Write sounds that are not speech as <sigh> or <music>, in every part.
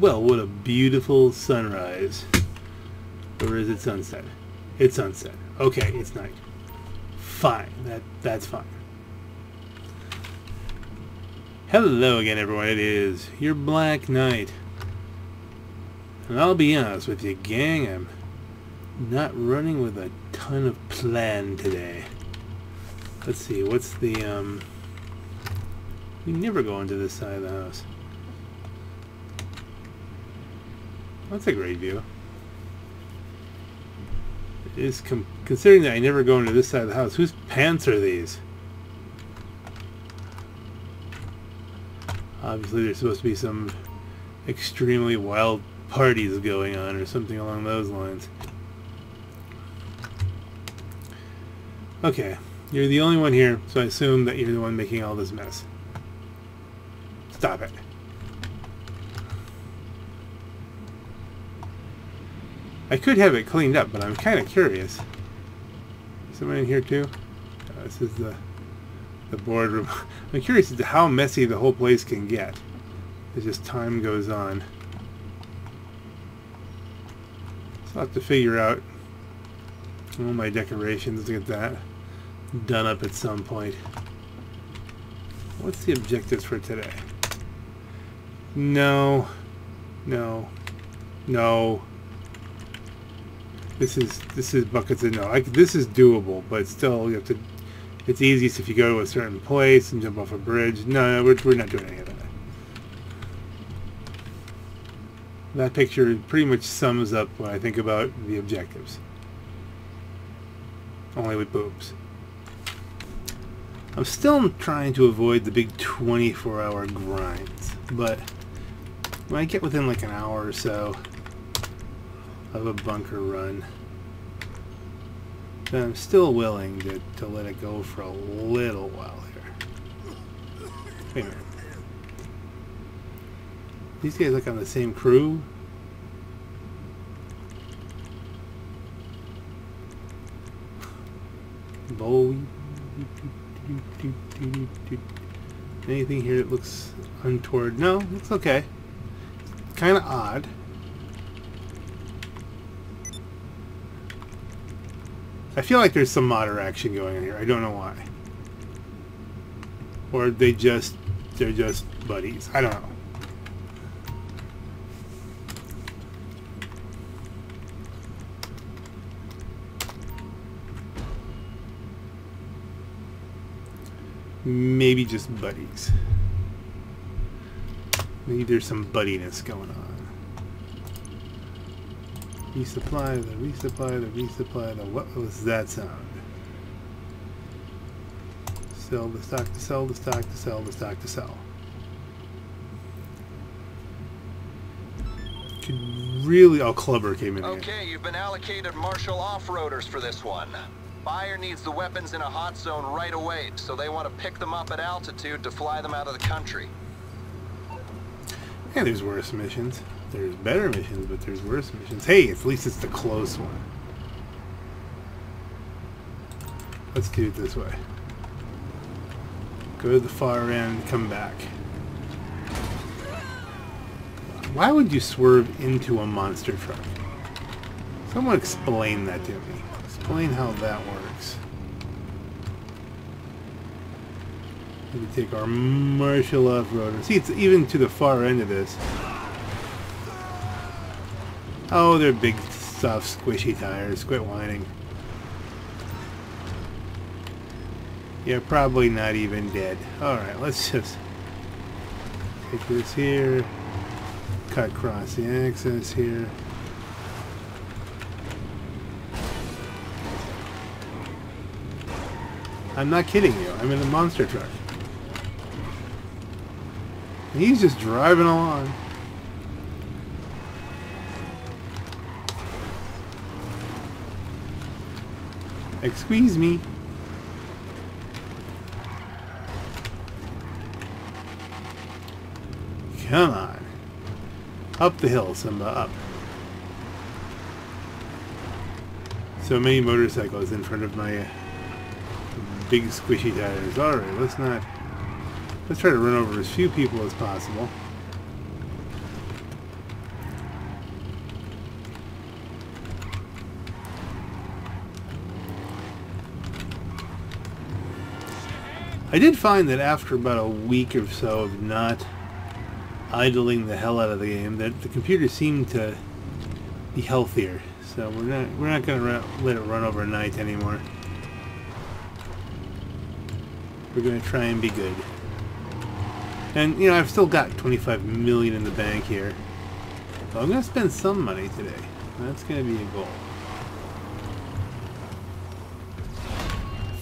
Well, what a beautiful sunrise. Or is it sunset? It's sunset. Okay, it's night. Fine. That that's fine. Hello again, everyone. It is your Black Knight. And I'll be honest with you, gang, I'm not running with a ton of plan today. Let's see, what's the, um... We never go into this side of the house. That's a great view. It is considering that I never go into this side of the house, whose pants are these? Obviously there's supposed to be some extremely wild parties going on or something along those lines. Okay, you're the only one here, so I assume that you're the one making all this mess. Stop it. I could have it cleaned up, but I'm kind of curious. Someone in here too? Uh, this is the the boardroom. <laughs> I'm curious as to how messy the whole place can get as just time goes on. So I'll have to figure out all my decorations to get that done up at some point. What's the objectives for today? No. No. No. This is this is buckets of no. I, this is doable, but still you have to. It's easiest if you go to a certain place and jump off a bridge. No, no we're, we're not doing any of that. That picture pretty much sums up what I think about the objectives. Only with boobs. I'm still trying to avoid the big 24 hour grinds, but when I get within like an hour or so of a bunker run, But I'm still willing to, to let it go for a little while here. Wait a minute. These guys look on the same crew? Anything here that looks untoward? No, it's okay. Kind of odd. I feel like there's some modder action going on here. I don't know why. Or they just, they're just buddies. I don't know. maybe just buddies. Maybe there's some buddiness going on. Resupply, the resupply, the resupply, the what was that sound? Sell the stock to sell the stock to sell the stock to sell. Could really, oh, Clubber came in. Okay, you've been allocated Marshall off-roaders for this one. Buyer needs the weapons in a hot zone right away, so they want to pick them up at altitude to fly them out of the country. Yeah, there's worse missions. There's better missions, but there's worse missions. Hey, at least it's the close one. Let's do it this way. Go to the far end, come back. Why would you swerve into a monster truck? Someone explain that to me. Explain how that works. We take our Marshall off-roader. See, it's even to the far end of this. Oh, they're big, soft, squishy tires. Quit whining. You're probably not even dead. Alright, let's just take this here. Cut across the axis here. I'm not kidding you. I'm in a monster truck. He's just driving along. Excuse me. Come on. Up the hill, Simba, up. So many motorcycles in front of my uh, big squishy tires. Alright, let's not... Let's try to run over as few people as possible. I did find that after about a week or so of not idling the hell out of the game, that the computer seemed to be healthier. So we're not we're not gonna let it run overnight anymore. We're gonna try and be good. And you know I've still got 25 million in the bank here, so I'm gonna spend some money today. That's gonna be a goal.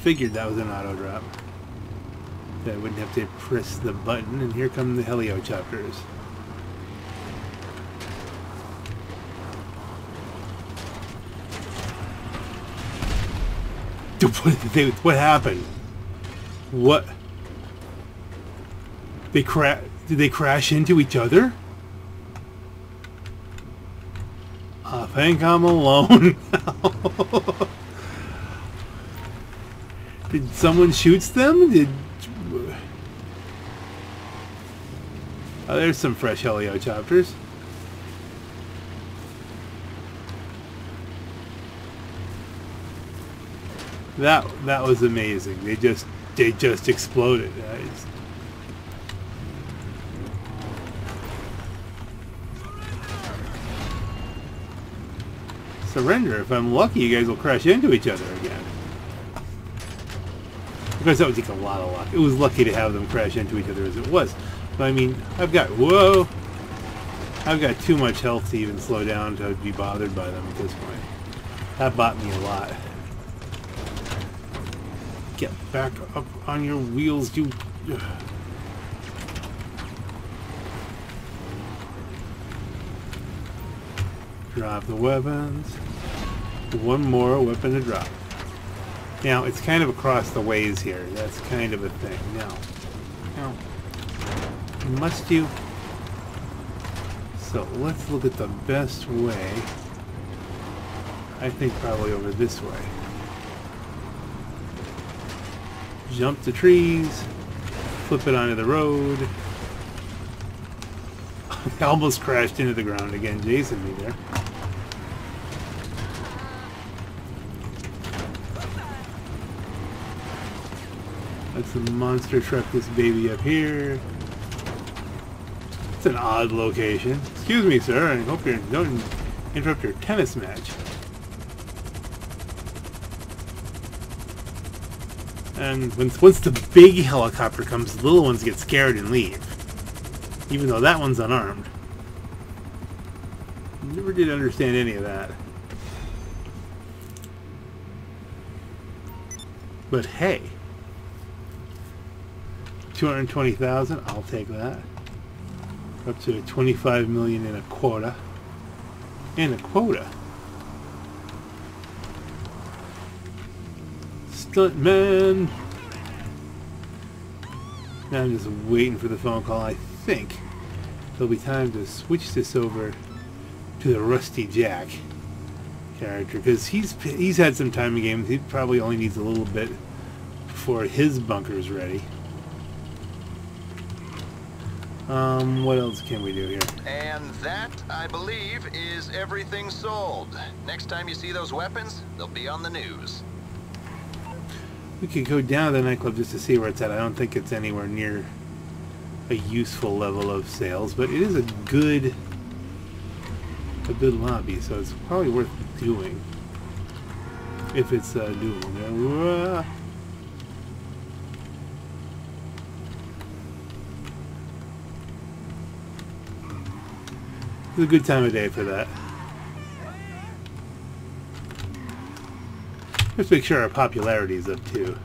Figured that was an auto drop. That I wouldn't have to press the button, and here come the helichopters. What, <laughs> what happened? What? They cra- Did they crash into each other? I think I'm alone <laughs> Did someone shoots them? Did Oh, there's some fresh helichopters. That that was amazing. They just they just exploded. Guys. Surrender. If I'm lucky, you guys will crash into each other again. Because that would take a lot of luck. It was lucky to have them crash into each other as it was. But I mean, I've got, whoa! I've got too much health to even slow down to be bothered by them at this point. That bought me a lot. Get back up on your wheels, you... Drop the weapons. One more weapon to drop. Now, it's kind of across the ways here. That's kind of a thing. Now, now, must you... So, let's look at the best way. I think probably over this way. Jump the trees, flip it onto the road. <laughs> I almost crashed into the ground again, Jason me there. Let's monster truck this baby up here. It's an odd location. Excuse me, sir. I hope you don't interrupt your tennis match. And once the big helicopter comes, the little ones get scared and leave. Even though that one's unarmed. Never did understand any of that. But hey. 220,000, I'll take that. Up to 25 million in a quota. And a quota. Stuntman! Now I'm just waiting for the phone call. I think there'll be time to switch this over to the Rusty Jack character because he's he's had some time in games. He probably only needs a little bit before his bunker's ready. Um, what else can we do here? And that, I believe, is everything sold. Next time you see those weapons, they'll be on the news. We could go down to the nightclub just to see where it's at. I don't think it's anywhere near a useful level of sales, but it is a good a good lobby, so it's probably worth doing if it's uh, doable. It's a good time of day for that. Let's make sure our popularity is up too.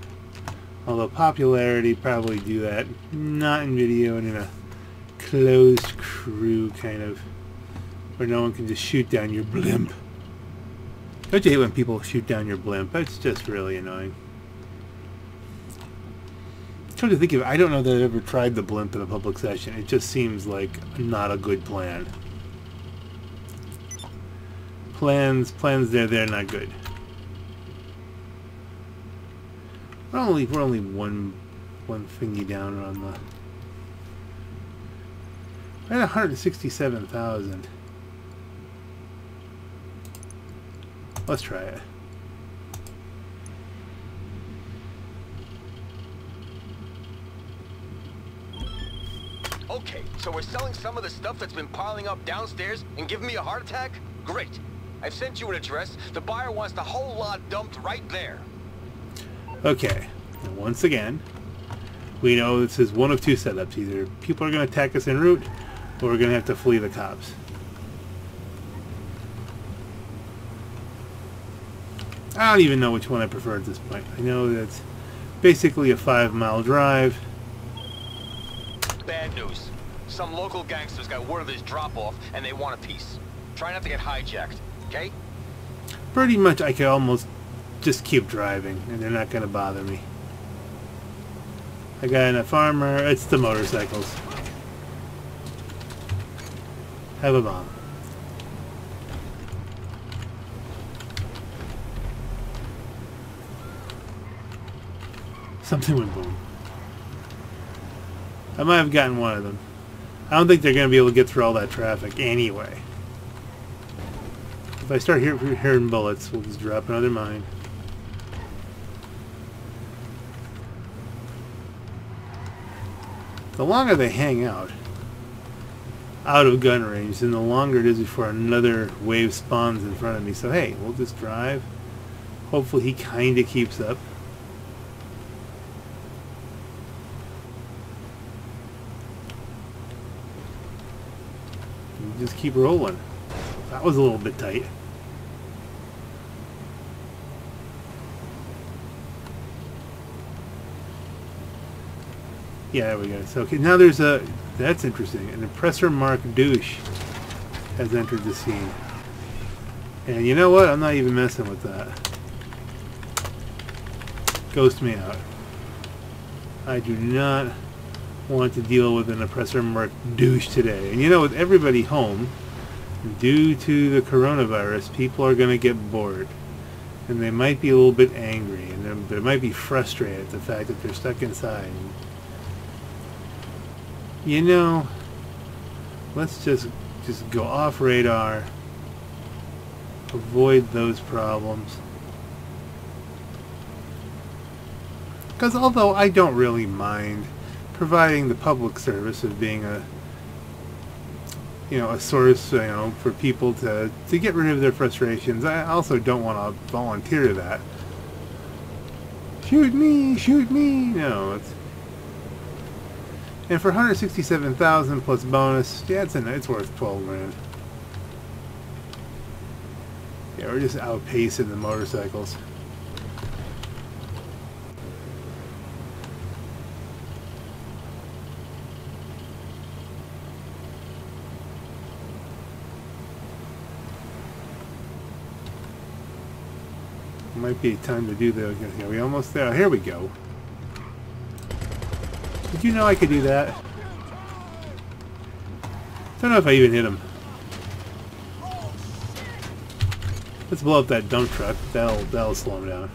Although popularity probably do that not in video and in a closed crew kind of where no one can just shoot down your blimp. Don't you hate when people shoot down your blimp? That's just really annoying. Trying to think of I don't know that I've ever tried the blimp in a public session. It just seems like not a good plan plans, plans there, they're not good. We're only, we're only one, one thingy down on the... We're at 167,000. Let's try it. Okay, so we're selling some of the stuff that's been piling up downstairs and giving me a heart attack? Great. I've sent you an address. The buyer wants the whole lot dumped right there. Okay. And once again, we know this is one of two setups. Either people are going to attack us en route, or we're going to have to flee the cops. I don't even know which one I prefer at this point. I know that's basically a five mile drive. Bad news. Some local gangsters got word of this drop-off and they want a piece. Try not to get hijacked, okay? Pretty much I could almost just keep driving and they're not going to bother me. I got enough armor. It's the motorcycles. Have a bomb. Something went boom. I might have gotten one of them. I don't think they're going to be able to get through all that traffic anyway. If I start hear hearing bullets, we'll just drop another mine. The longer they hang out, out of gun range, then the longer it is before another wave spawns in front of me. So hey, we'll just drive. Hopefully he kind of keeps up. just keep rolling. That was a little bit tight. Yeah, there we go. So okay, now there's a that's interesting. An oppressor mark douche has entered the scene. And you know what? I'm not even messing with that. Ghost me out. I do not want to deal with an oppressor mark douche today. And you know, with everybody home, due to the coronavirus, people are going to get bored. And they might be a little bit angry. And they might be frustrated at the fact that they're stuck inside. You know, let's just just go off radar. Avoid those problems. Because although I don't really mind providing the public service of being a you know a source you know for people to to get rid of their frustrations. I also don't want to volunteer that. Shoot me shoot me no it's and for 167,000 plus bonus yeah it's an, it's worth 12 grand. Yeah we're just outpacing the motorcycles might be time to do the... Are we almost there? Here we go. Did you know I could do that? Don't know if I even hit him. Let's blow up that dump truck. That'll, that'll slow him down.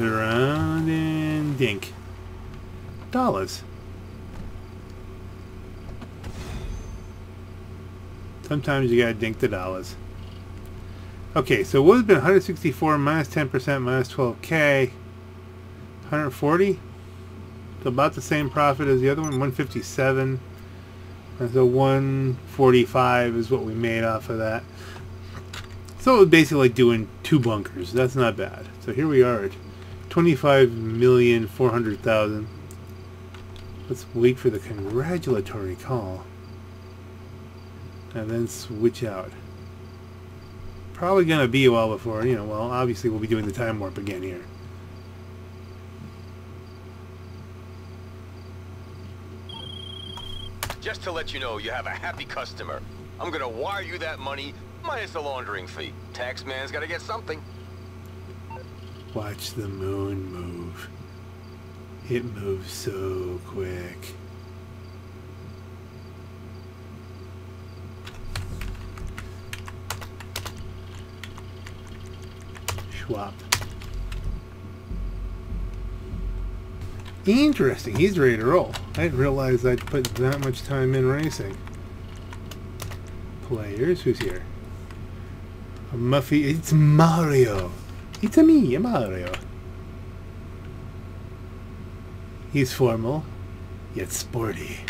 Around and dink. Dollars. Sometimes you gotta dink the dollars. Okay, so would have been 164 minus 10% minus 12k. 140? So about the same profit as the other one, 157. And so 145 is what we made off of that. So it was basically like doing two bunkers. That's not bad. So here we are at 25,400,000. Let's wait for the congratulatory call. And then switch out. Probably going to be a while before, you know, well, obviously we'll be doing the time warp again here. Just to let you know, you have a happy customer. I'm going to wire you that money Minus the laundering fee. Taxman's gotta get something. Watch the moon move. It moves so quick. Schwab. Interesting. He's ready to roll. I didn't realize I'd put that much time in racing. Players, who's here? Muffy. It's Mario. It's a me, Mario. He's formal, yet sporty.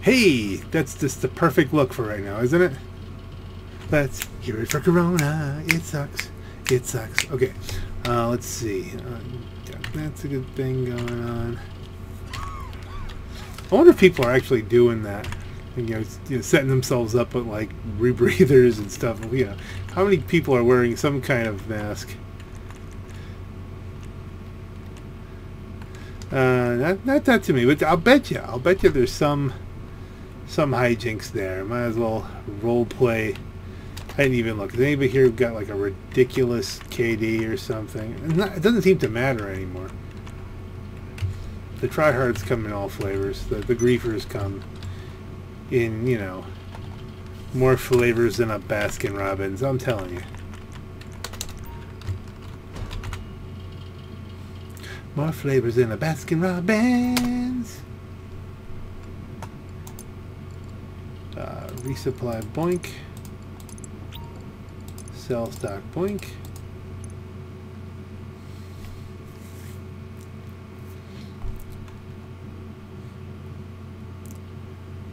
Hey, that's just the perfect look for right now, isn't it? Let's hear it for Corona. It sucks. It sucks. Okay, uh, let's see. Uh, that's a good thing going on. I wonder if people are actually doing that. You know, you know, setting themselves up with like rebreathers and stuff. You know, how many people are wearing some kind of mask? Uh, not, not that to me, but I'll bet you. I'll bet you there's some some hijinks there. Might as well role play. I didn't even look. Has anybody here got like a ridiculous KD or something? Not, it doesn't seem to matter anymore. The tryhards come in all flavors. The, the griefers come in, you know, more flavors than a Baskin Robbins. I'm telling you. More flavors than a Baskin Robbins. Uh, resupply boink. Sell stock boink.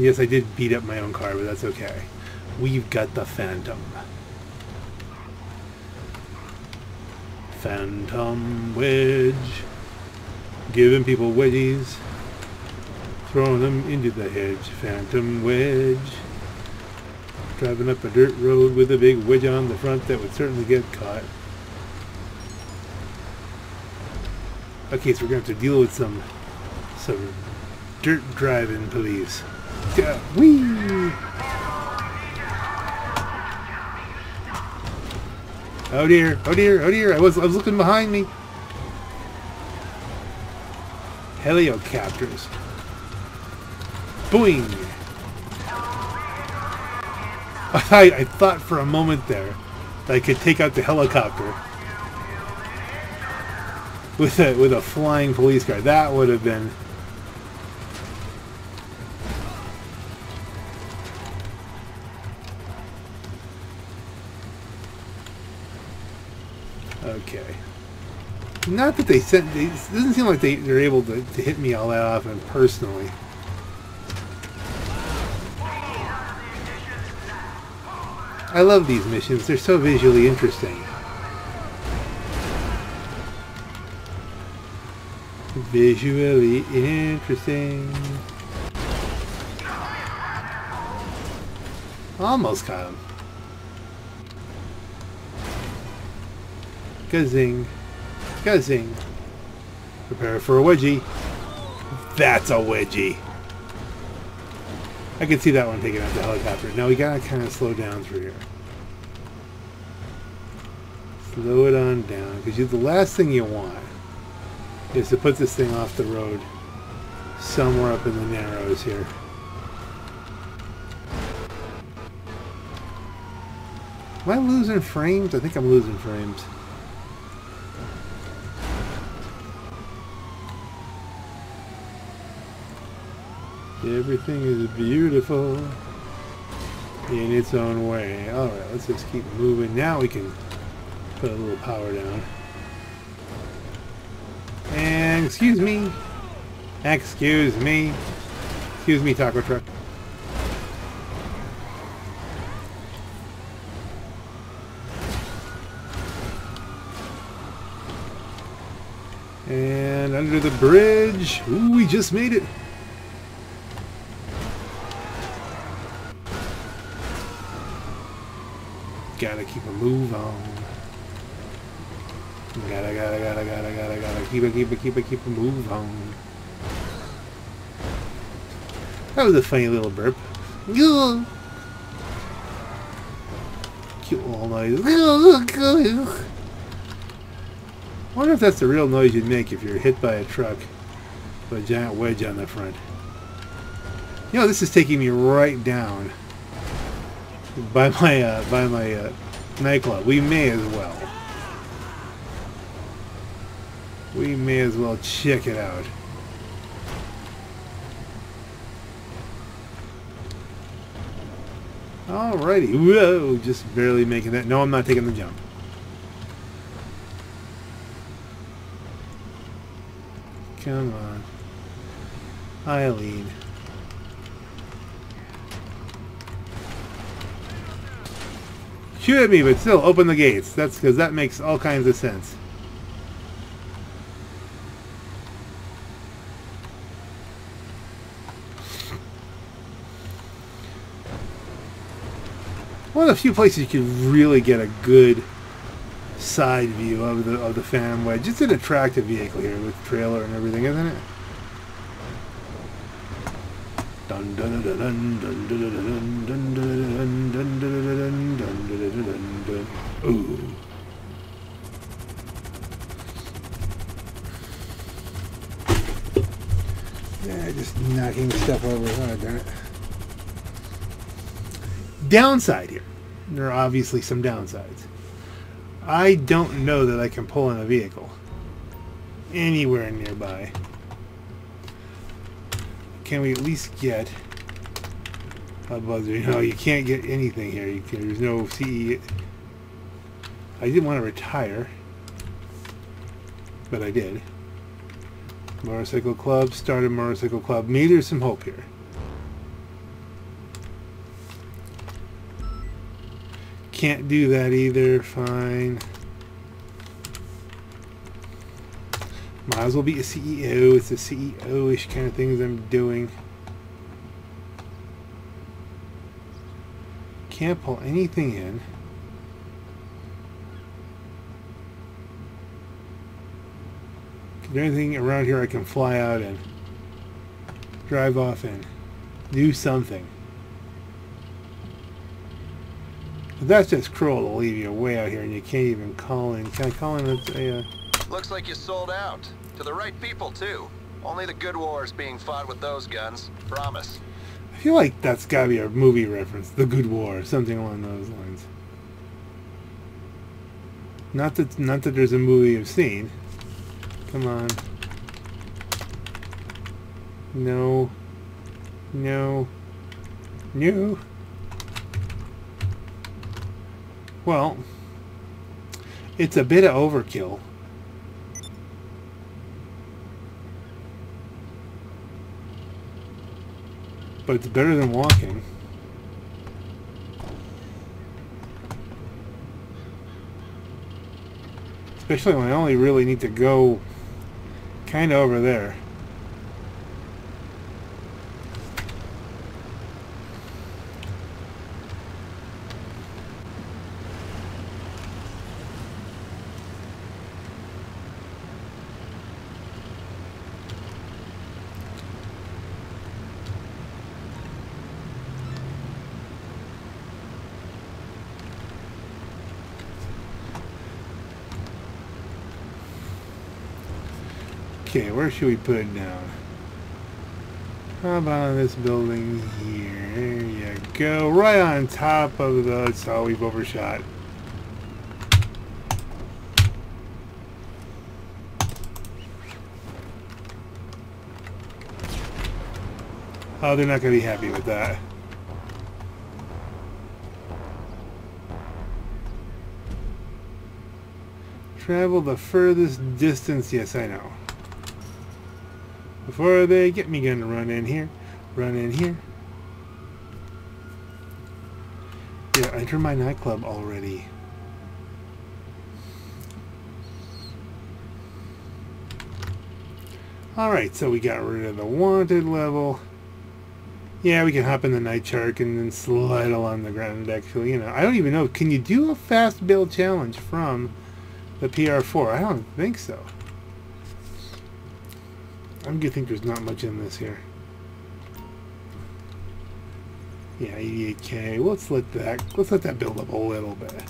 Yes, I did beat up my own car, but that's okay. We've got the Phantom. Phantom wedge. Giving people wedgies. Throwing them into the hedge. Phantom wedge. Driving up a dirt road with a big wedge on the front that would certainly get caught. Okay, so we're going to have to deal with some some dirt driving police. Oh dear, oh dear, oh dear, I was, I was looking behind me. Heliocopters. Boing! <laughs> I I thought for a moment there that I could take out the helicopter with a with a flying police car. That would have been Not that they sent. They, it doesn't seem like they, they're able to, to hit me all that often personally. I love these missions. They're so visually interesting. Visually interesting. Almost got him. Gazing. Gazing. Prepare for a wedgie. That's a wedgie. I can see that one taking out the helicopter. Now we gotta kind of slow down through here. Slow it on down, because the last thing you want is to put this thing off the road somewhere up in the narrows here. Am I losing frames? I think I'm losing frames. Everything is beautiful in its own way. Alright, let's just keep moving. Now we can put a little power down. And excuse me. Excuse me. Excuse me, taco truck. And under the bridge. Ooh, we just made it. Gotta keep a move on. Gotta, gotta, gotta, gotta, gotta, gotta gotta keep it, keep it, keep it, keep it, move on. That was a funny little burp. <laughs> Cute little noise. wonder if that's the real noise you'd make if you're hit by a truck with a giant wedge on the front. You know, this is taking me right down by my uh, by my uh, nightclub. We may as well. We may as well check it out. Alrighty. Whoa, just barely making that. No, I'm not taking the jump. Come on. Eileen. Shoot at me, but still open the gates. That's because that makes all kinds of sense. One of the few places you can really get a good side view of the of the Phantom Wedge. It's an attractive vehicle here with trailer and everything, isn't it? Yeah, just knocking stuff over. Oh, darn it. Downside here. There are obviously some downsides. I don't know that I can pull in a vehicle anywhere nearby. Can we at least get a buzzer? You know, you can't get anything here. Can, there's no CE. I didn't want to retire, but I did. Motorcycle Club, started Motorcycle Club. Maybe there's some hope here. Can't do that either. Fine. Might as well be a CEO. It's the CEO-ish kind of things I'm doing. Can't pull anything in. Is there anything around here I can fly out and drive off and do something? But that's just cruel to leave you way out here and you can't even call in. Can I call in uh... Looks like you sold out. To the right people, too. Only the good wars being fought with those guns. Promise. I feel like that's got to be a movie reference. The Good War. Something along those lines. Not that, not that there's a movie I've seen. Come on. No. No. No. Well, it's a bit of overkill. But it's better than walking. Especially when I only really need to go kind of over there. Okay, where should we put it down? How about this building here? There you go. Right on top of the... All we've overshot. Oh, they're not going to be happy with that. Travel the furthest distance. Yes, I know. Before they get me, gonna run in here. Run in here. Yeah, enter my nightclub already. Alright, so we got rid of the wanted level. Yeah, we can hop in the night shark and then slide along the ground actually, you know. I don't even know, can you do a fast build challenge from the PR4? I don't think so. I'm gonna think there's not much in this here. Yeah, 88k. Let's let that let's let that build up a little bit.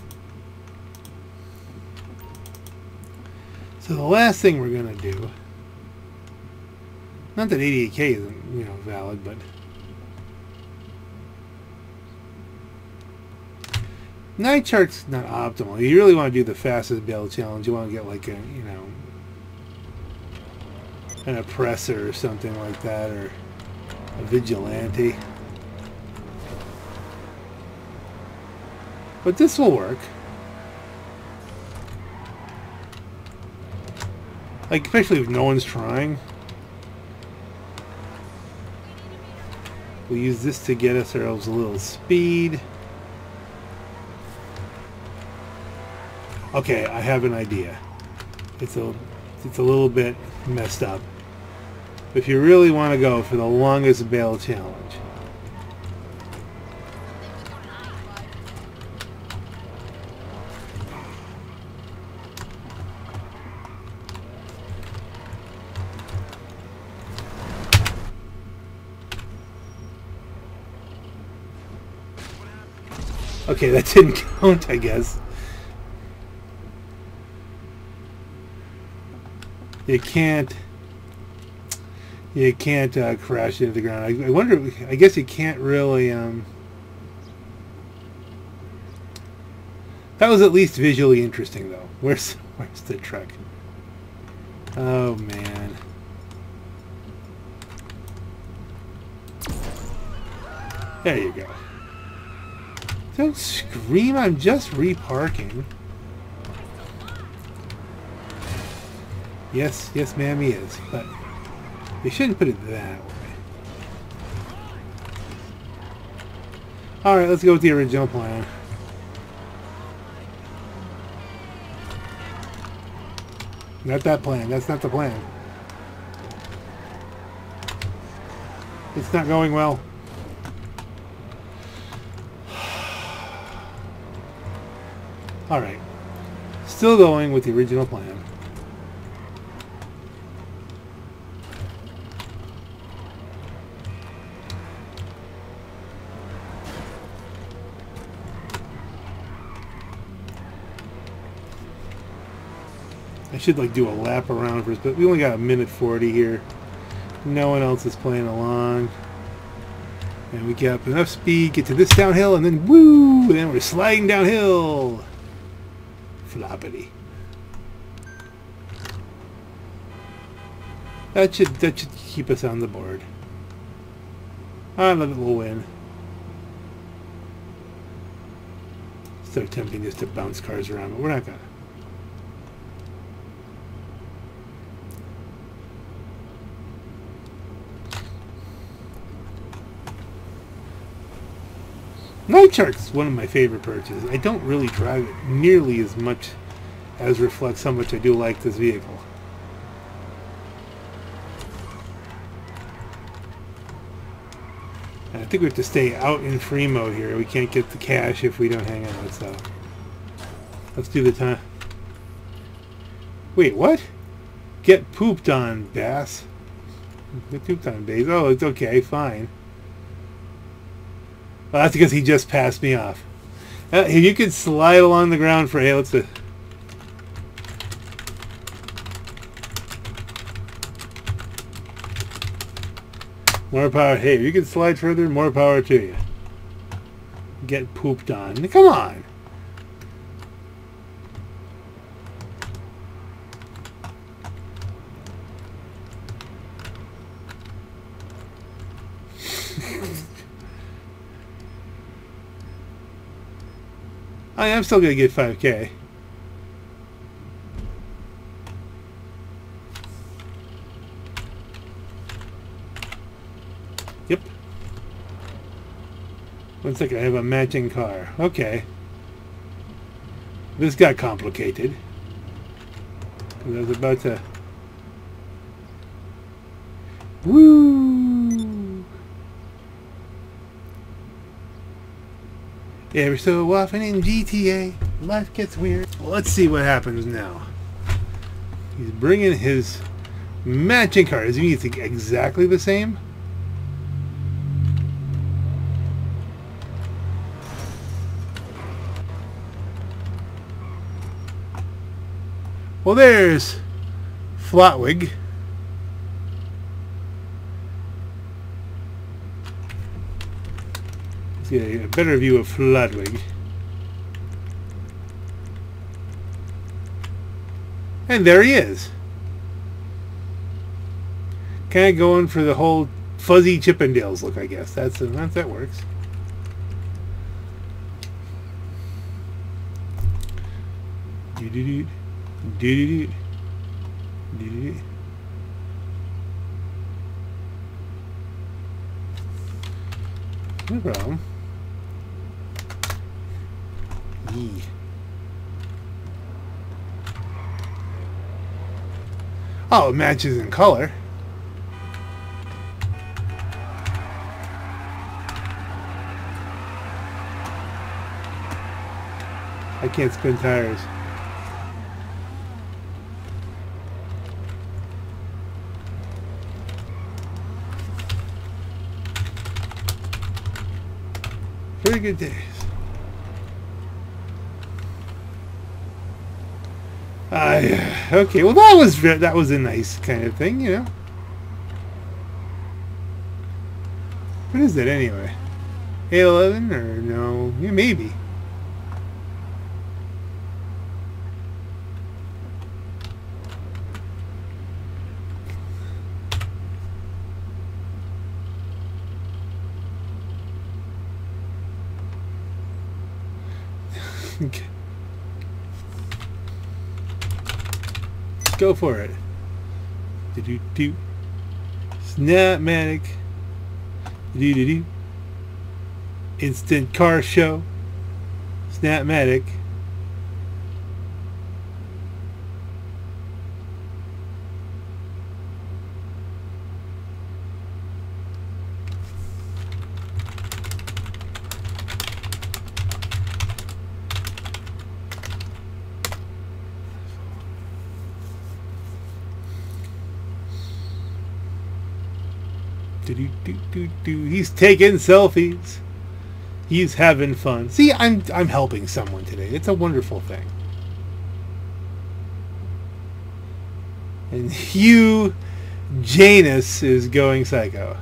So the last thing we're gonna do, not that 88k isn't you know valid, but night shark's not optimal. You really want to do the fastest build challenge. You want to get like a you know an oppressor or something like that, or a vigilante. But this will work. Like, especially if no one's trying. We'll use this to get ourselves a little speed. Okay, I have an idea. It's a, it's a little bit messed up. If you really want to go for the longest bail challenge, Okay, that didn't <laughs> count, I guess. You can't... You can't uh, crash into the ground. I, I, wonder... I guess you can't really... Um, that was at least visually interesting, though. <laughs> Where's, where's the truck? Oh, man. There you go. Don't scream, I'm just reparking. Yes, yes ma'am he is, but you shouldn't put it that way. Alright, let's go with the original plan. Not that plan, that's not the plan. It's not going well. <sighs> Alright. Still going with the original plan. Should like do a lap around first, but we only got a minute 40 here. No one else is playing along. And we get up enough speed, get to this downhill, and then woo! And then we're sliding downhill floppity. That should that should keep us on the board. I love it we'll win. So tempting just to bounce cars around, but we're not gonna. Night Shark's one of my favorite purchases. I don't really drive it nearly as much as reflects how much I do like this vehicle. And I think we have to stay out in free mode here. We can't get the cash if we don't hang out, so... Let's do the time. Wait, what? Get pooped on, Bass. Get pooped on, Bass. Oh, it's okay, fine. Well, that's because he just passed me off. Uh, you could slide along the ground for, let's... Uh, more power. Hey, you can slide further, more power to you. Get pooped on. Come on. I am still going to get 5k. Yep. One second, I have a matching car. Okay. This got complicated. I was about to... Woo! Every so often in GTA, Life gets weird. Let's see what happens now. He's bringing his matching card. Does he mean it's exactly the same? Well, there's Flotwig. Let's a better view of Flotwig. And there he is. Kind of going for the whole fuzzy Chippendales look, I guess. That's, that's that works. Do do do do do do do. No problem. Yee. Oh, it matches in color. I can't spin tires. Pretty good days. Okay, well that was that was a nice kind of thing, you know. What is it anyway? 811 or no? Yeah, maybe. okay. Go for it. Do do do. Snapmatic. Do do do. Instant car show. Snapmatic. Do, do, do, do, do. He's taking selfies. He's having fun. See, I'm I'm helping someone today. It's a wonderful thing. And Hugh Janus is going psycho.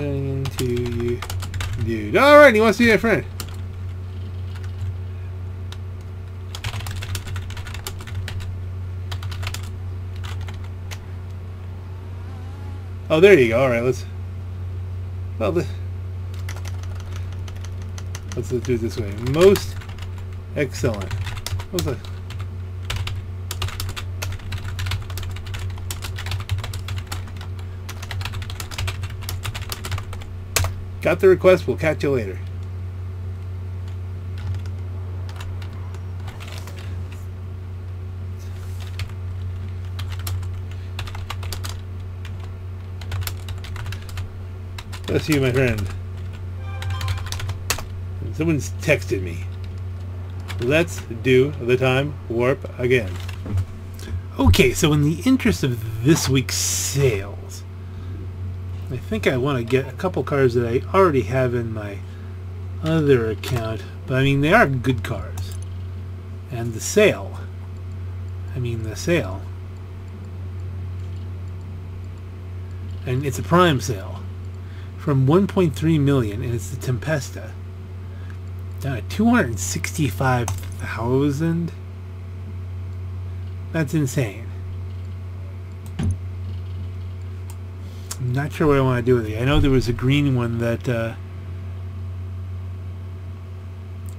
Getting into you, dude. All right, he wants to be my friend. Oh, there you go. All right, let's. Well, the, let's do it this way. Most excellent. What's that? Got the request. We'll catch you later. Bless you, my friend. Someone's texted me. Let's do the time warp again. Okay, so in the interest of this week's sales, I think I want to get a couple cars that I already have in my other account. But I mean, they are good cars. And the sale, I mean, the sale, and it's a prime sale from 1.3 million, and it's the Tempesta down at 265,000. That's insane. I'm not sure what I want to do with it. I know there was a green one that uh,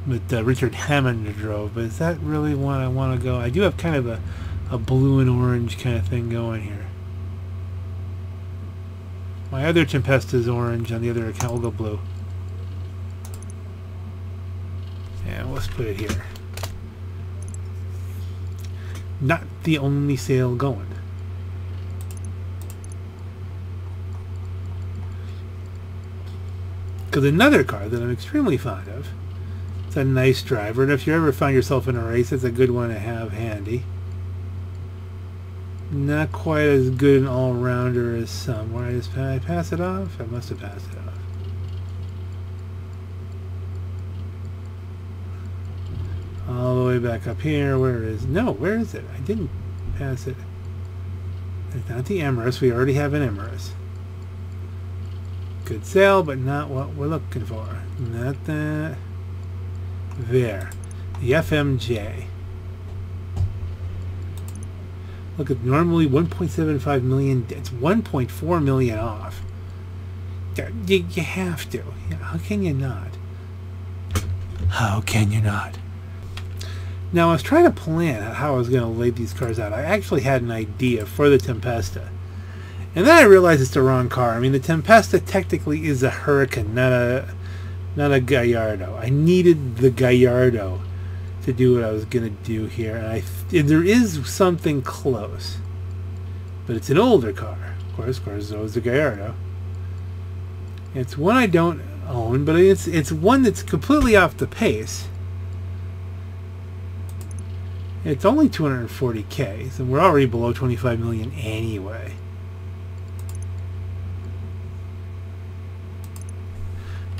that uh, Richard Hammond drove, but is that really one I want to go? I do have kind of a, a blue and orange kind of thing going here. My other Tempesta is orange, on the other account we'll go blue. Yeah, let's put it here. not the only sale going. Because another car that I'm extremely fond of, it's a nice driver, and if you ever find yourself in a race, it's a good one to have handy. Not quite as good an all-rounder as some. Where I just I pass it off? I must have passed it off. All the way back up here. Where is... No, where is it? I didn't pass it. It's not the Emerus. We already have an Emerus. Good sale, but not what we're looking for. Not that. There. The FMJ. Look at normally 1.75 million. It's 1.4 million off. You, you have to. How can you not? How can you not? Now I was trying to plan how I was going to lay these cars out. I actually had an idea for the Tempesta. And then I realized it's the wrong car. I mean, the Tempesta technically is a Hurricane, not a not a Gallardo. I needed the Gallardo to do what I was going to do here. And, I and there is something close. But it's an older car. Of course, so is the Gallardo. It's one I don't own, but it's it's one that's completely off the pace. It's only 240k, so we're already below 25 million anyway.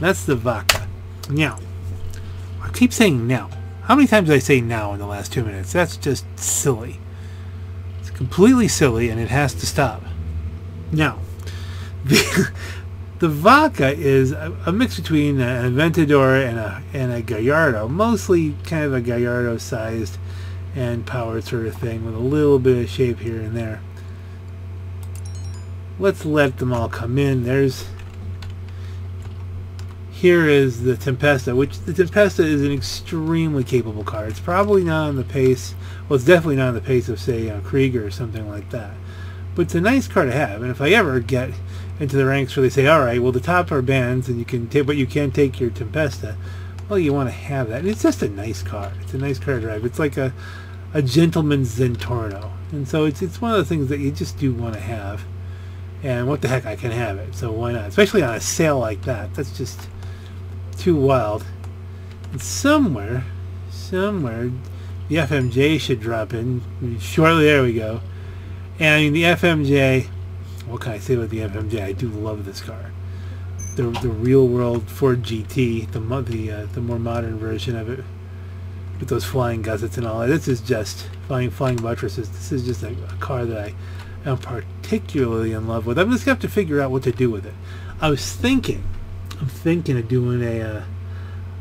That's the Vaca. Now, I keep saying now. How many times did I say now in the last two minutes? That's just silly. It's completely silly, and it has to stop. Now, <laughs> the, the Vaca is a, a, mix between an Aventador and a, and a Gallardo. Mostly kind of a Gallardo-sized and powered sort of thing with a little bit of shape here and there. Let's let them all come in. There's here is the Tempesta, which the Tempesta is an extremely capable car. It's probably not on the pace, well, it's definitely not on the pace of, say, a Krieger or something like that. But it's a nice car to have, and if I ever get into the ranks where they say, all right, well, the top are bands, and you can take, but you can't take your Tempesta, well, you want to have that. And it's just a nice car. It's a nice car to drive. It's like a, a gentleman's Zentorno. And so it's, it's one of the things that you just do want to have. And what the heck, I can have it, so why not? Especially on a sale like that. That's just too wild. And somewhere, somewhere, the FMJ should drop in shortly. There we go. And the FMJ, what can I say about the FMJ? I do love this car. The, the real world Ford GT, the the uh, the more modern version of it, with those flying gussets and all that. This is just flying flying buttresses. This is just a, a car that I am particularly in love with. I'm just gonna have to figure out what to do with it. I was thinking I'm thinking of doing a uh,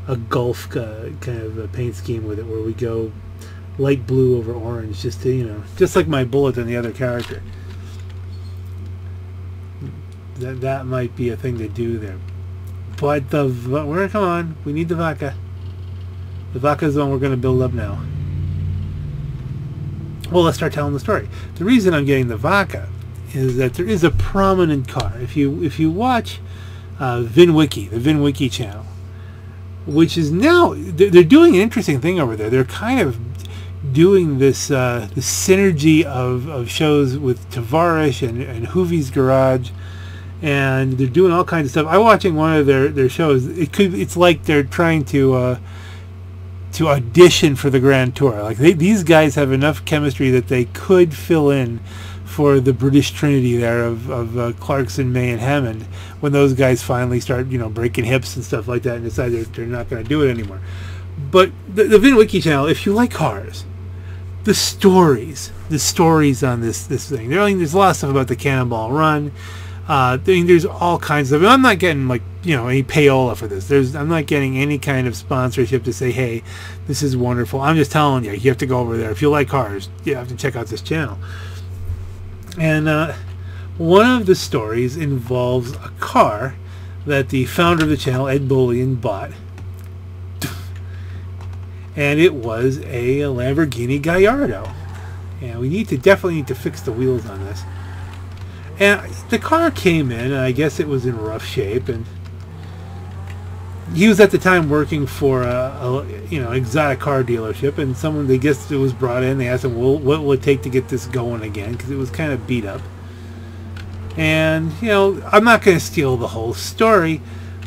a Gulf uh, kind of a paint scheme with it, where we go light blue over orange, just to you know, just like my bullet and the other character. That that might be a thing to do there. But the where come on, we need the Vaca. The Vaca is the one we're going to build up now. Well, let's start telling the story. The reason I'm getting the Vaca is that there is a prominent car. If you if you watch uh, VinWiki, the VinWiki channel, which is now they're doing an interesting thing over there. They're kind of doing this uh, the synergy of, of shows with Tavarish and, and Hoovie's Garage, and they're doing all kinds of stuff. I'm watching one of their, their shows. It could it's like they're trying to uh, to audition for the Grand Tour. Like they, these guys have enough chemistry that they could fill in for the British Trinity there of, of uh, Clarkson, May, and Hammond when those guys finally start, you know, breaking hips and stuff like that and decide they're, they're not going to do it anymore. But the, the VinWiki channel, if you like cars, the stories, the stories on this this thing. There, I mean, there's a lot of stuff about the Cannonball Run. Uh, I mean, there's all kinds of. I'm not getting like you know any payola for this. There's I'm not getting any kind of sponsorship to say, hey, this is wonderful. I'm just telling you, you have to go over there if you like cars. You have to check out this channel. And uh, one of the stories involves a car that the founder of the channel, Ed Bolian, bought. And it was a Lamborghini Gallardo. And we need to definitely need to fix the wheels on this. And the car came in, and I guess it was in rough shape. And he was at the time working for a, a you know exotic car dealership, and someone they guess it was brought in. They asked him, "Well, what will it take to get this going again?" Because it was kind of beat up. And you know, I'm not going to steal the whole story,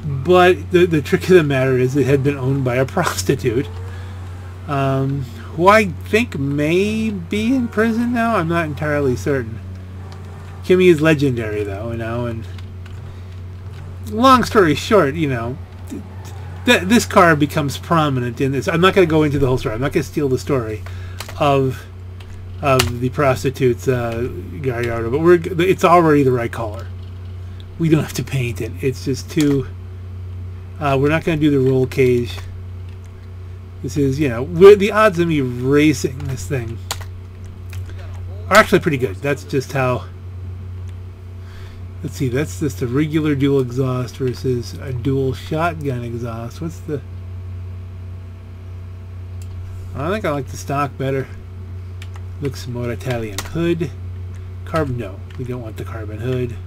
but the the trick of the matter is it had been owned by a <laughs> prostitute, um, who I think may be in prison now. I'm not entirely certain. Kimmy is legendary, though, you know, and long story short, you know, th- this car becomes prominent in this. I'm not going to go into the whole story. I'm not going to steal the story of of the prostitutes uh, Gallardo, but we're it's already the right color. We don't have to paint it. It's just too. Uh, we're not going to do the roll cage. This is, you know, the odds of me racing this thing are actually pretty good. That's just how Let's see, that's just a regular dual exhaust versus a dual shotgun exhaust. What's the... I think I like the stock better. Looks more Italian. Hood. Carbon, no. We don't want the carbon hood.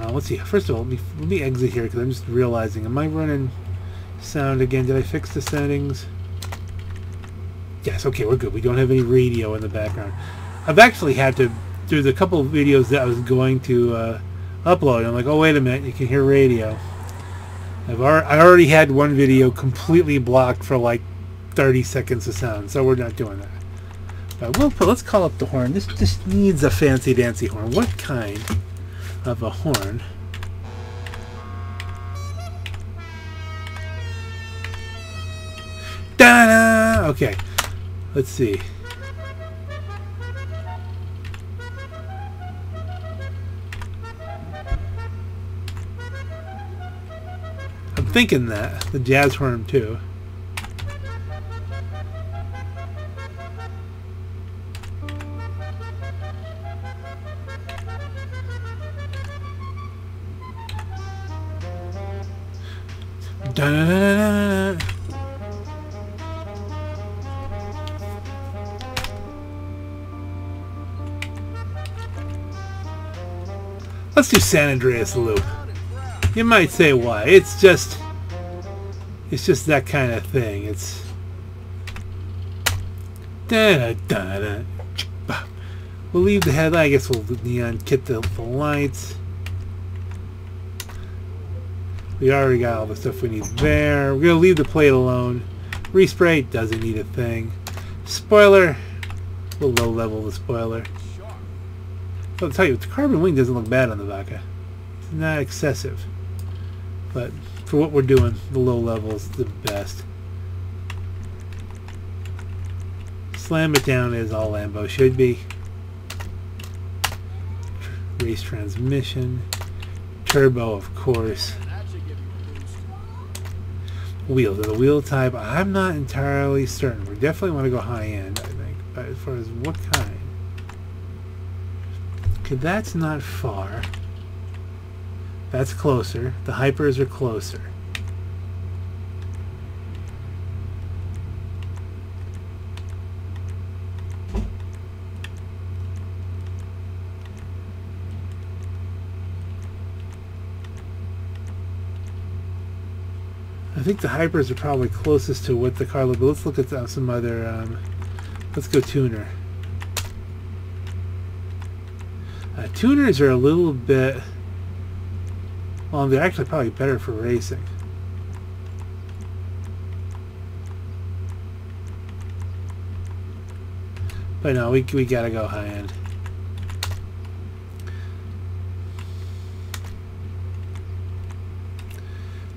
Uh, let's see. First of all, let me, let me exit here because I'm just realizing. Am I running sound again? Did I fix the settings? Yes, okay, we're good. We don't have any radio in the background. I've actually had to there's a couple of videos that I was going to uh, upload. I'm like, oh wait a minute, you can hear radio. I've ar- I already had one video completely blocked for like 30 seconds of sound, so we're not doing that. But we'll put, let's call up the horn. This just needs a fancy dancy horn. What kind of a horn? Okay, let's see. Thinking that. The jazz horn, too. -da Let's do San Andreas Loop. You might say why. It's just it's just that kind of thing. It's da da da da. We'll leave the headlight. I guess we'll neon kit the, the lights. We already got all the stuff we need there. We're gonna leave the plate alone. Respray doesn't need a thing. Spoiler. We'll low level the spoiler. I'll tell you, the carbon wing doesn't look bad on the Vaca. It's not excessive. But for what we're doing, the low level is the best. Slam it down as all Lambo should be. Race transmission. Turbo, of course. Wheels. Are The wheel type, I'm not entirely certain. We definitely want to go high end, I think. But as far as what kind? Okay, that's not far. That's closer. The hypers are closer. I think the hypers are probably closest to what the car looks. But let's look at some other. Um, let's go tuner. Uh, tuners are a little bit well, they're actually probably better for racing. But no, we, we gotta go high end.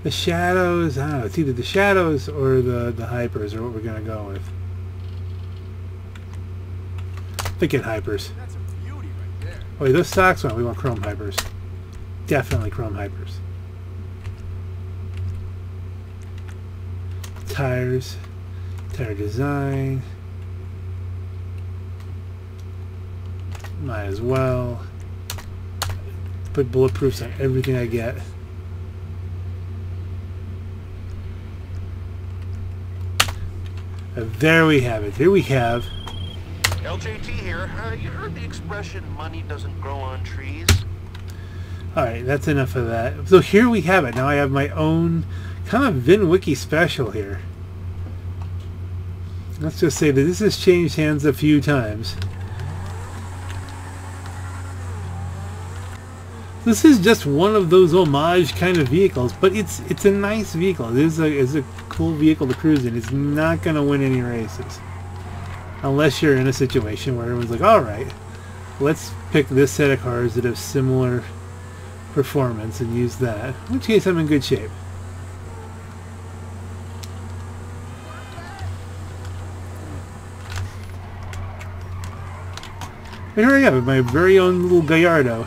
The shadows, I don't know, it's either the shadows or the, the hypers are what we're gonna go with. Thinking hypers. That's a beauty right there. Wait, those socks one, we want chrome hypers definitely chrome hypers. Tires, tire design. Might as well. Put bulletproofs on everything I get. There we have it. Here we have LJT here. Uh, you heard the expression money doesn't grow on trees? Alright, that's enough of that. So here we have it. Now I have my own kind of VinWiki special here. Let's just say that this has changed hands a few times. This is just one of those homage kind of vehicles, but it's it's a nice vehicle. It is a, it's a cool vehicle to cruise in. It's not going to win any races. Unless you're in a situation where everyone's like, alright, let's pick this set of cars that have similar performance and use that. In which case I'm in good shape. Here I have it, my very own little Gallardo.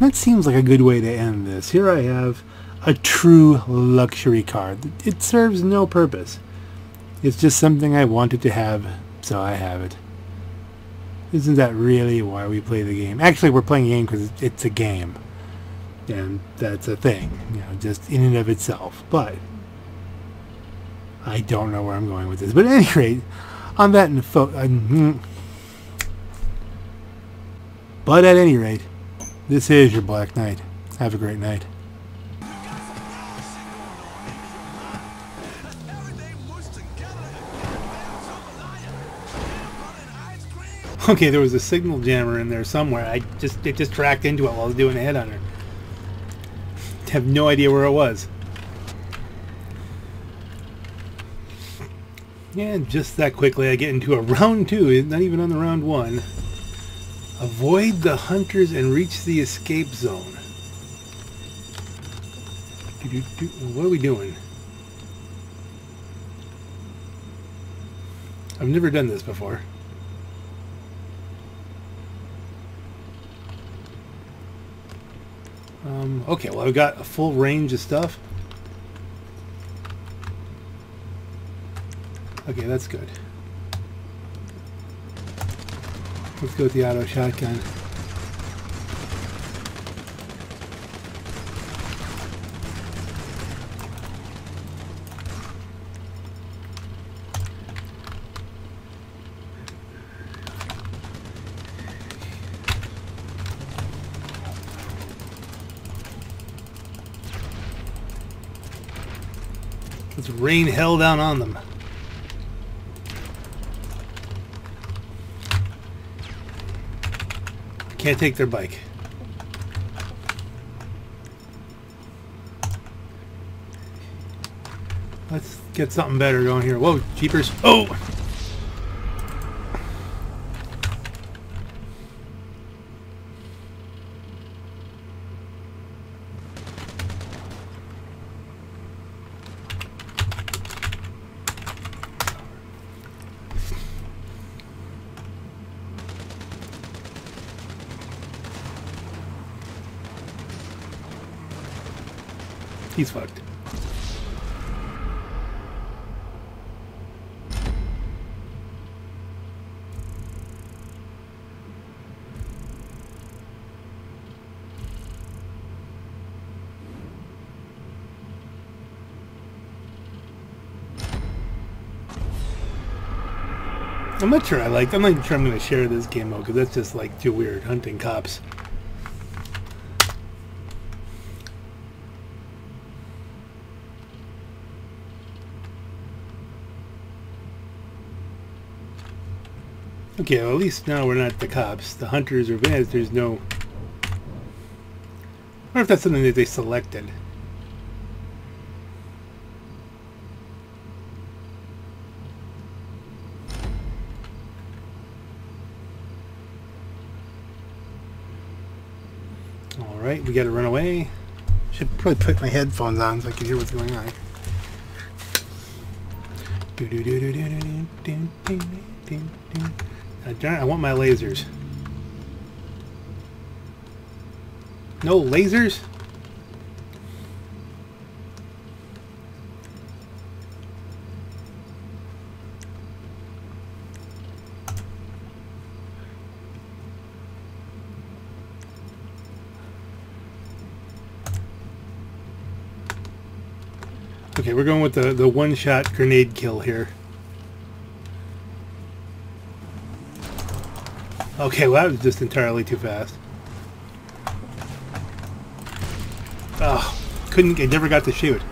That seems like a good way to end this. Here I have a true luxury car. It serves no purpose. It's just something I wanted to have, so I have it. Isn't that really why we play the game? Actually, we're playing a game because it's a game. And that's a thing, you know, just in and of itself. But I don't know where I'm going with this. But at any rate, on that note, uh, mm-hmm. but at any rate, this is your Black Knight. Have a great night. Okay, there was a signal jammer in there somewhere. I just it just tracked into it while I was doing a headhunter. Have no idea where it was. And just that quickly I get into a <laughs> round two, not even on the round one. Avoid the hunters and reach the escape zone. What are we doing? I've never done this before. Um, okay, well I've got a full range of stuff. Okay, that's good. Let's go with the auto shotgun. Rain hell down on them. Can't take their bike. Let's get something better going here. Whoa, jeepers. Oh! He's fucked. I'm not sure I like. I'm not sure I'm going to share this game mode because that's just like too weird hunting cops. Okay, well, at least now we're not the cops. The hunters or vans, there's no... I wonder if that's something that they selected. we gotta run away. Should probably put my headphones on so I can hear what's going on. I want my lasers. No lasers? Okay, we're going with the, the one-shot grenade kill here. Okay, well that was just entirely too fast. Oh, couldn't. I never got to shoot.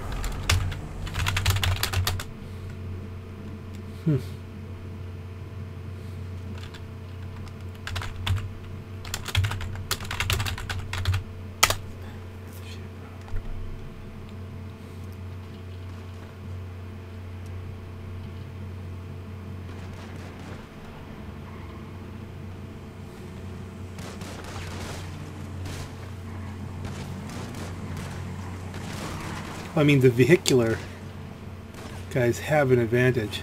Hmm. I mean, the vehicular guys have an advantage.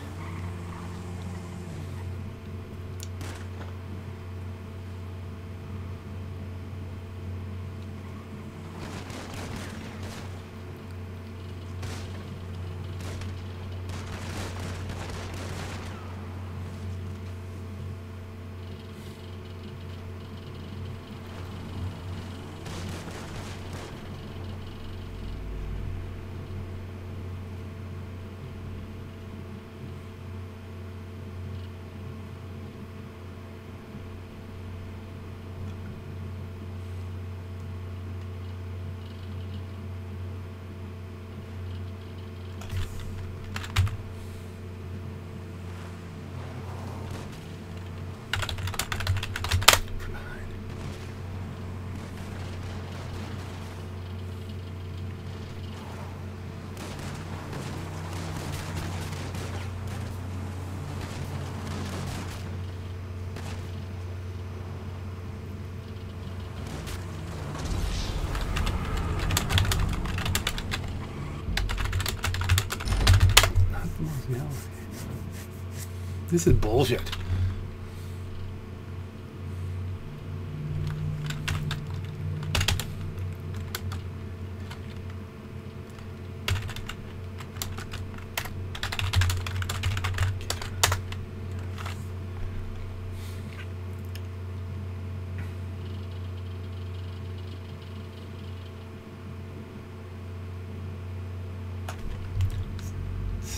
This is bullshit.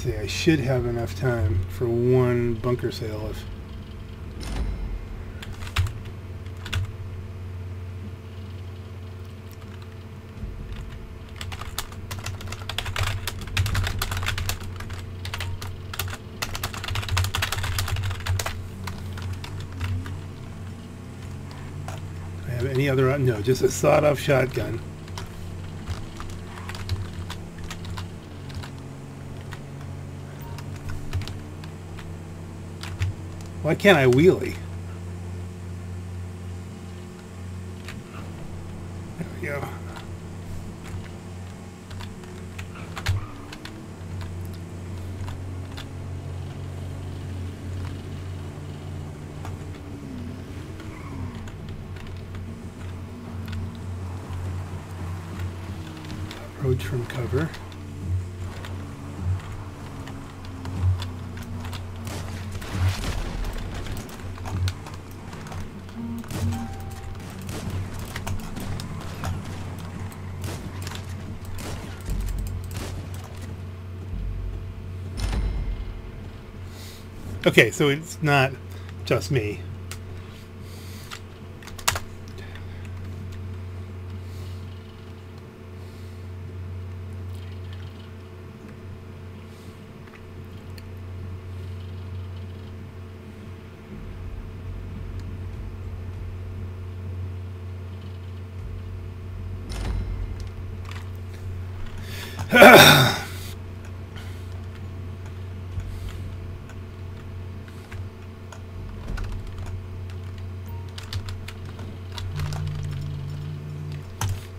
see, I should have enough time for one bunker sale if I have any other no, just a sawed-off shotgun. Why can't I wheelie? There. Approach from cover. Okay, so it's not just me.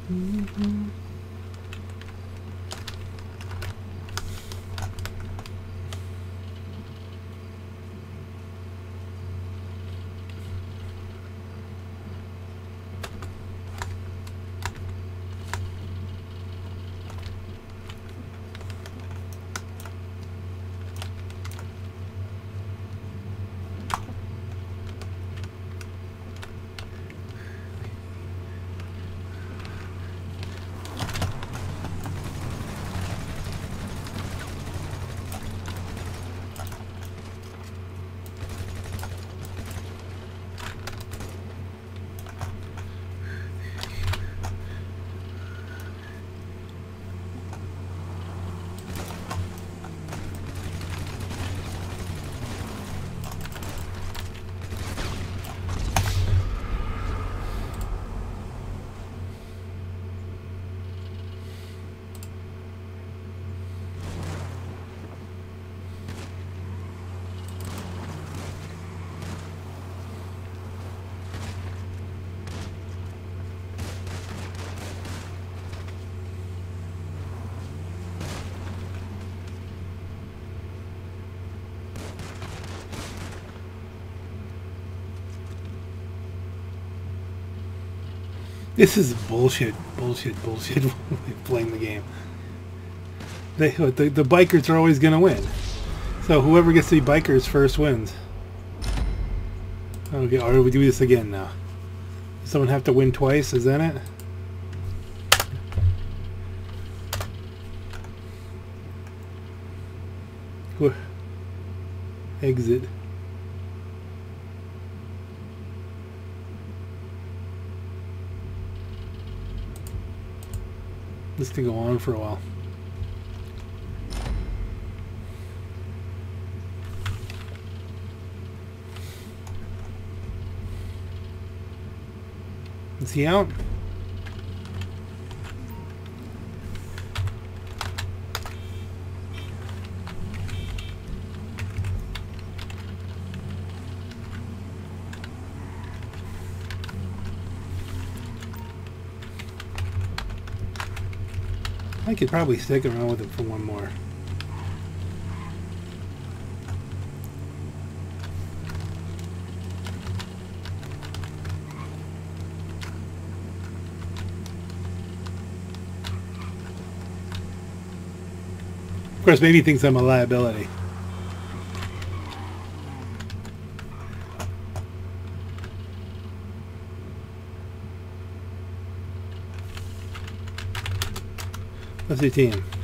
Mm -hmm. This is bullshit, bullshit, bullshit <laughs> playing the game. They, the, the bikers are always going to win. So whoever gets the bikers first wins. Okay, or we do this again now? Someone have to win twice? Is that it? Exit. This to go on for a while. Is he out? I could probably stick around with him for one more. Of course, maybe he thinks I'm a liability. Your team?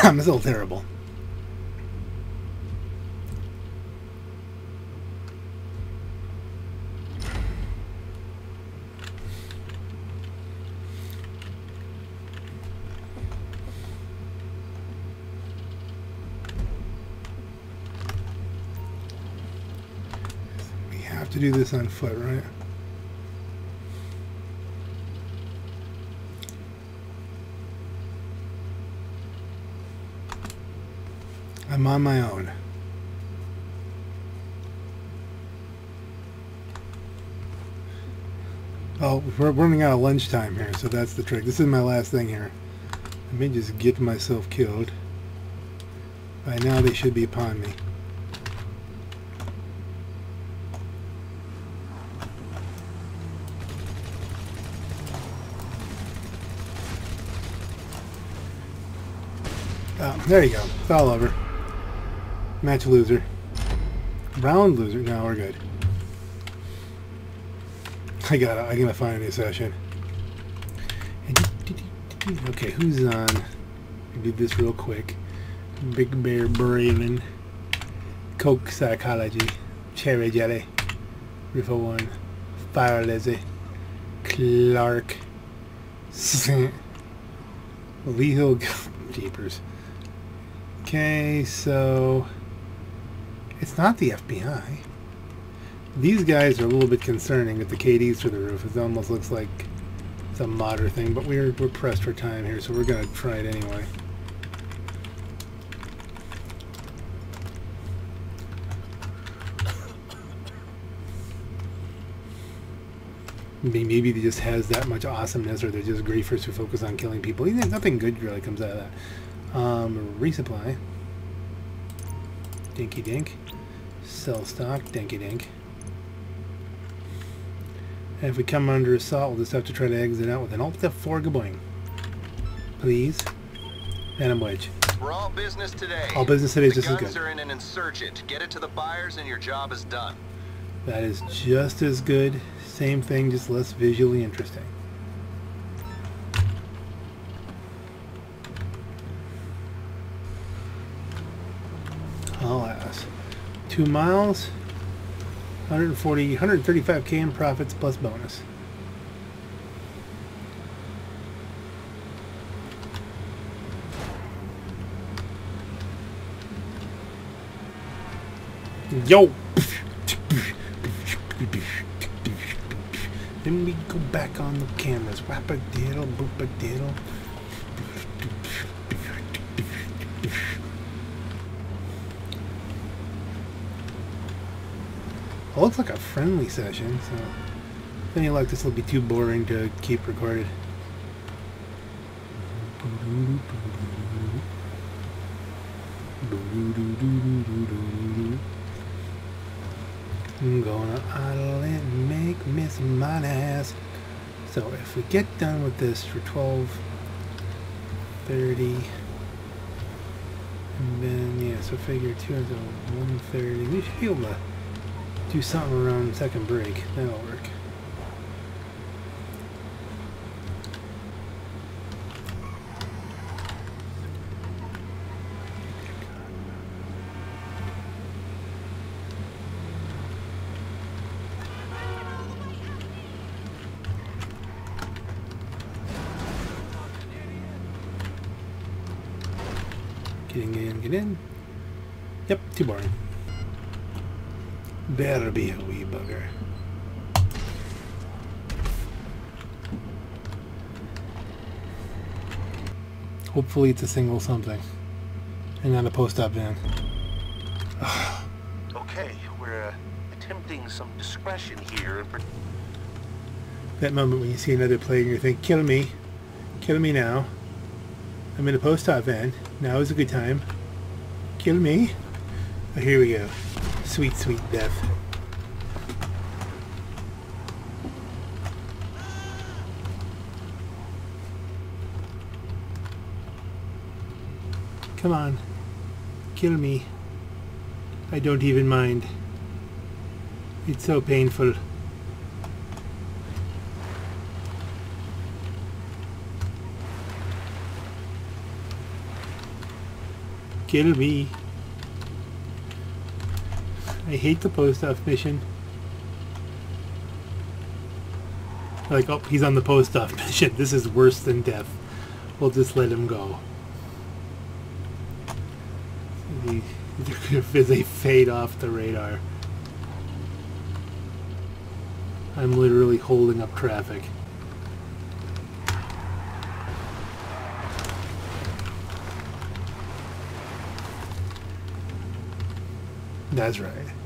<laughs> I'm still terrible. We have to do this on foot, right? I'm on my own. Oh, we're running out of lunchtime here, so that's the trick. This is my last thing here. Let me just get myself killed. By now they should be upon me. Oh, there you go. It's all over. Match loser. Round loser. No, we're good. I gotta, I gotta find a new session. Okay, who's on? Do this real quick. Big Bear Braven. Coke Psychology. Cherry Jelly. Riffle One. Fire Lizzie. Clark. <laughs> Lethal Jeepers. Okay, so it's not the FBI. These guys are a little bit concerning with the KDs through the roof. It almost looks like a modder thing, but we're we're pressed for time here, so we're gonna try it anyway. Maybe he just has that much awesomeness, or they're just griefers who focus on killing people. Nothing good really comes out of that. Um, resupply. Dinky dink. Sell stock. Dinky dink. And if we come under assault, we'll just have to try to exit out with an Alt F4 gaboing. Please. Phantom Wedge. We're all business today. All business today is the just as good. are in an insurgent. Get it to the buyers and your job is done. That is just as good. Same thing, just less visually interesting. Two miles, 140, 135k in profits plus bonus. Yo! Then we go back on the cameras. Whap a diddle, boop a diddle. Looks like a friendly session, so if any luck, this will be too boring to keep recorded. I'm gonna idle and make me some money. So if we get done with this for 12 30 and then yeah so figure 2 until 130 we should be able to do something around second break that'll work Getting in, get in. Yep, too boring. Better be a wee bugger. Hopefully it's a single something. And not a post-op van. <sighs> Okay, we're uh, attempting some discretion here. That moment when you see another player and you think, kill me. Kill me now. I'm in a post-op van. Now is a good time. Kill me. Oh, here we go. Sweet, sweet death. Come on. Kill me. I don't even mind. It's so painful. Kill me. I hate the post-op mission. Like, oh, he's on the post-op <laughs> mission. This is worse than death. We'll just let him go. As <laughs> they fade off the radar. I'm literally holding up traffic. That's right.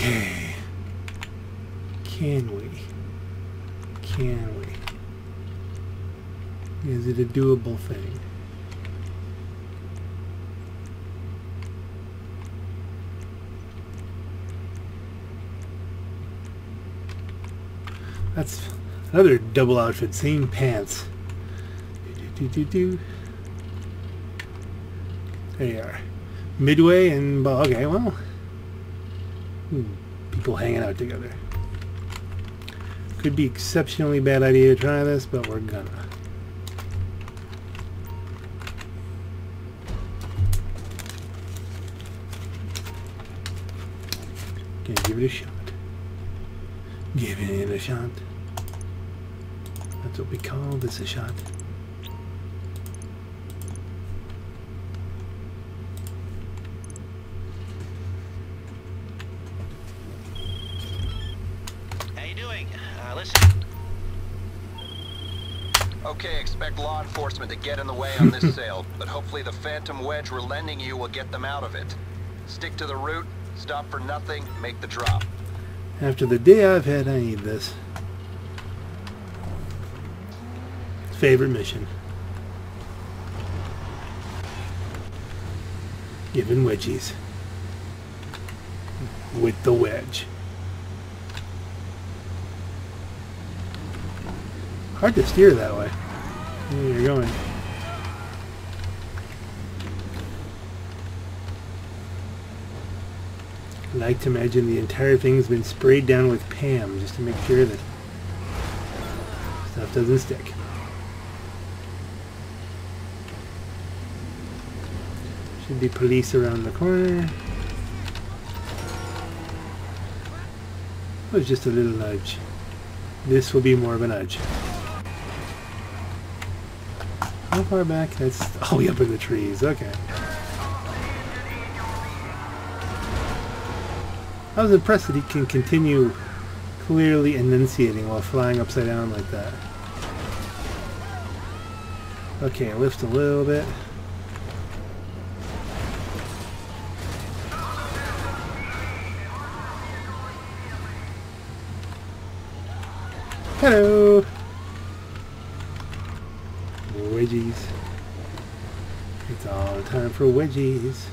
Okay. Can we? Can we? Is it a doable thing? That's another double outfit, same pants. Do, do, do. There you are. Midway and, okay, well. Hmm, people hanging out together. Could be exceptionally bad idea to try this, but we're gonna. Gonna give it a shot. Giving it a shot. That's what we call this a shot. How you doing? Uh, listen, Okay, expect to get in the way on this <laughs> sale, but hopefully the Phantom Wedge we're lending you will get them out of it. Stick to the route, stop for nothing, make the drop. After the day I've had, I need this. Favorite mission. Giving wedgies. With the wedge. Hard to steer that way. Where you're going. I like to imagine the entire thing's been sprayed down with Pam just to make sure that stuff doesn't stick. Should be police around the corner. It was just a little nudge. This will be more of a nudge. How far back? That's all the oh, way up in the trees. Okay. I was impressed that he can continue clearly enunciating while flying upside down like that. Okay, lift a little bit. Hello! Wedgies. It's all time for wedgies.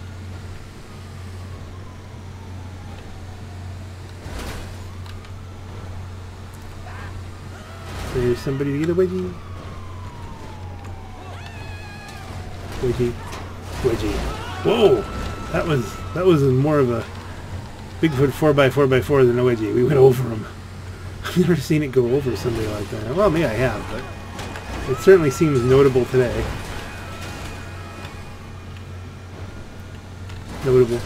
There's somebody to get a wedgie. Wedgie. Wedgie. Whoa! That was that was more of a Bigfoot 4x4x4 than a wedgie. We went over him. <laughs> I've never seen it go over somebody like that. Well, maybe I have, but it certainly seems notable today. Notable.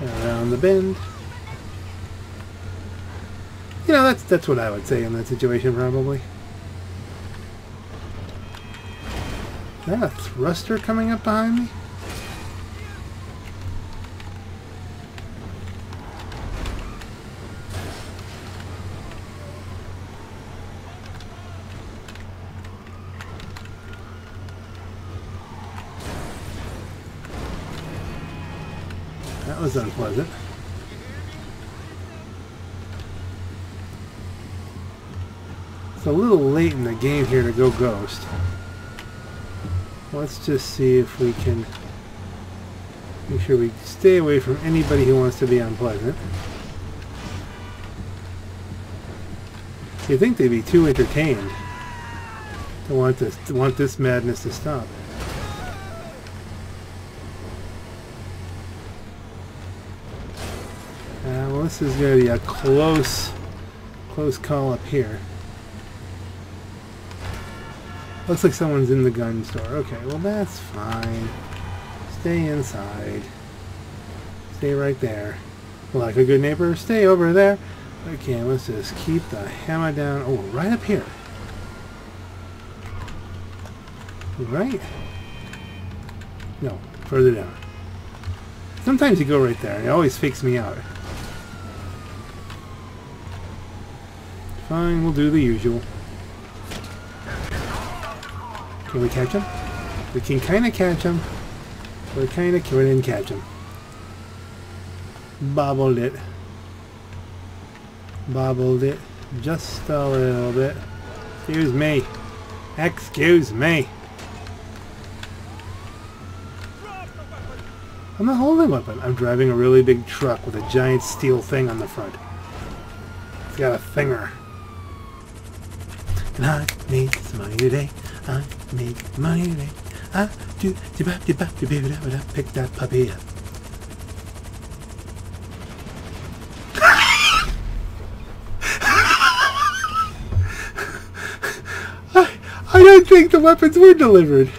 Around the bend. You know, that's that's what I would say in that situation, probably. Is that a thruster coming up behind me? Was unpleasant. It's a little late in the game here to go ghost. Let's just see if we can make sure we stay away from anybody who wants to be unpleasant. You'd think they'd be too entertained to want this to want this madness to stop. This is going to be a close, close call up here. Looks like someone's in the gun store. Okay, well that's fine. Stay inside. Stay right there. Like a good neighbor, stay over there. Okay, let's just keep the hammer down. Oh, right up here. Right? No, further down. Sometimes you go right there, and it always fakes me out. Fine, we'll do the usual. Can we catch him? We can kind of catch him. We're kind of... We didn't catch him. Bobbled it. Bobbled it. Just a little bit. Excuse me. Excuse me. I'm not holding a weapon. I'm driving a really big truck with a giant steel thing on the front. It's got a thinger. I make some money today. I make money today. I do do ba do ba do ba da da pick that puppy up. I, I don't think the weapons were delivered.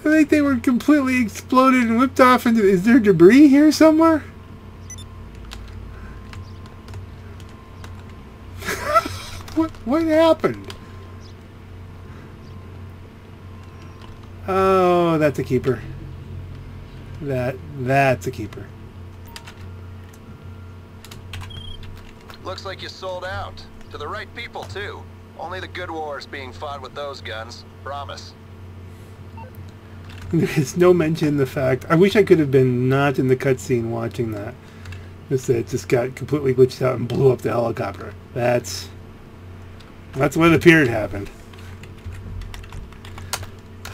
I think they were completely exploded and whipped off into... Is there debris here somewhere? what, what happened? Oh, that's a keeper. That, that's a keeper. Looks like you sold out. To the right people, too. Only the good wars being fought with those guns. Promise. <laughs> There's no mention the fact. I wish I could have been not in the cutscene watching that. Just that it just got completely glitched out and blew up the helicopter. That's that's when the period happened.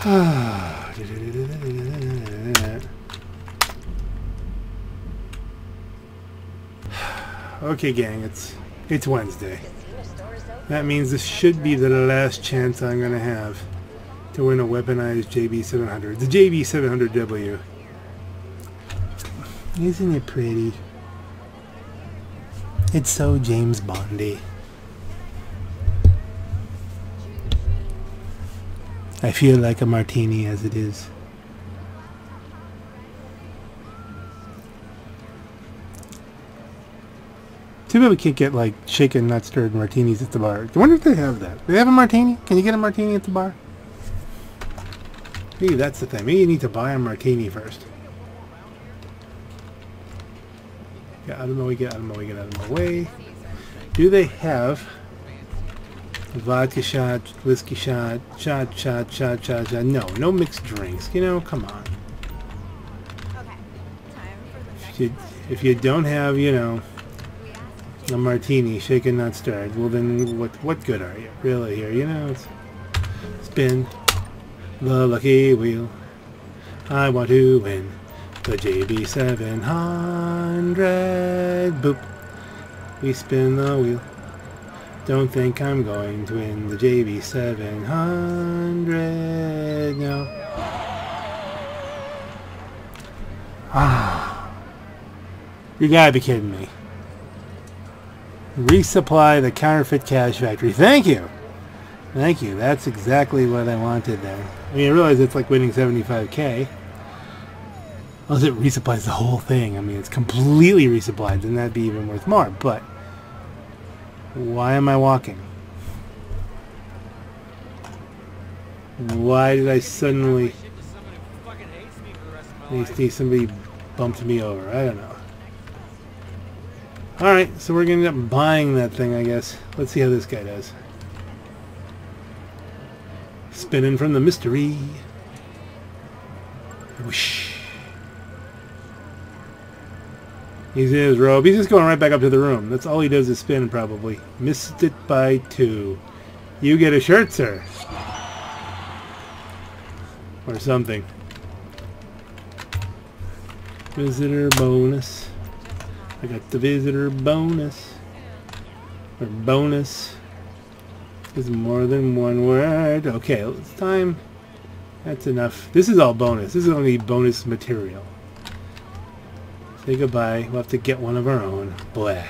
<sighs> okay, gang, it's it's Wednesday. That means this should be the last chance I'm gonna have to win a weaponized JB700. The JB700W. Isn't it pretty? It's so James Bondy. I feel like a martini as it is. Too bad we can't get like shaken, not stirred martinis at the bar. I wonder if they have that. Do they have a martini? Can you get a martini at the bar? Maybe that's the thing. Maybe you need to buy a martini first. Get out of my way, get out of my way, get out of my way. Do they have vodka shot, whiskey shot, shot, shot, shot, shot, shot? No, no mixed drinks. You know, come on. If you, if you don't have, you know, a martini, shaken not stirred, well then what what good are you really here? You know, it's spin the lucky wheel. I want to win the JB700. Boop. We spin the wheel. Don't think I'm going to win the JB700. No. Ah. You gotta be kidding me. Resupply the counterfeit cash factory. Thank you. Thank you. That's exactly what I wanted there. I mean, I realize it's like winning 75k. Unless it resupplies the whole thing. I mean, it's completely resupplied, then that'd be even worth more. But, why am I walking? Why did I suddenly... Somebody bumped me over. I don't know. Alright, so we're going to end up buying that thing, I guess. Let's see how this guy does. Spinning from the mystery. Whoosh. He's in his robe. He's just going right back up to the room. That's all he does is spin, probably. Missed it by two. You get a shirt, sir. Or something. Visitor bonus. I got the visitor bonus. Or bonus. Is more than one word. Okay, it's time. That's enough. This is all bonus. This is only bonus material. Say goodbye. We'll have to get one of our own. Blah.